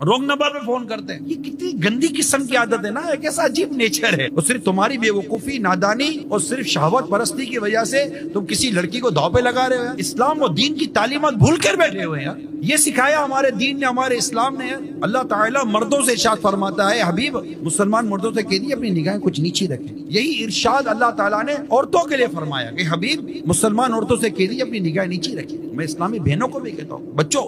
Wrong number पे phone करते हैं। ये कितनी गंदी किस्म की आदत है ना, एक ऐसा अजीब नेचर है। और सिर्फ़ तुम्हारी बेवकूफ़ी, नादानी और सिर्फ़ शहावत परस्ती की वजह से तुम किसी लड़की को दाव पे लगा रहे हो इस्लाम और दीन की तालीमत भूल कर बैठे हुए हैं यार। ये सिखाया हमारे दीन ने, हमारे इस्लाम ने अल्लाह ताला मर्दों से इर्शाद फरमाता है, हबीब, मुसलमान मर्दों से कह दिए, अपनी निगाहें कुछ नीचे रखें। यही इरशाद अल्लाह ताला ने औरतों के लिए फरमाया कि हबीब, मुसलमान औरतों से कह दिए, अपनी निगाहें नीचे रखें। मैं इस्लामी बहनों को भी कहता हूँ। बच्चों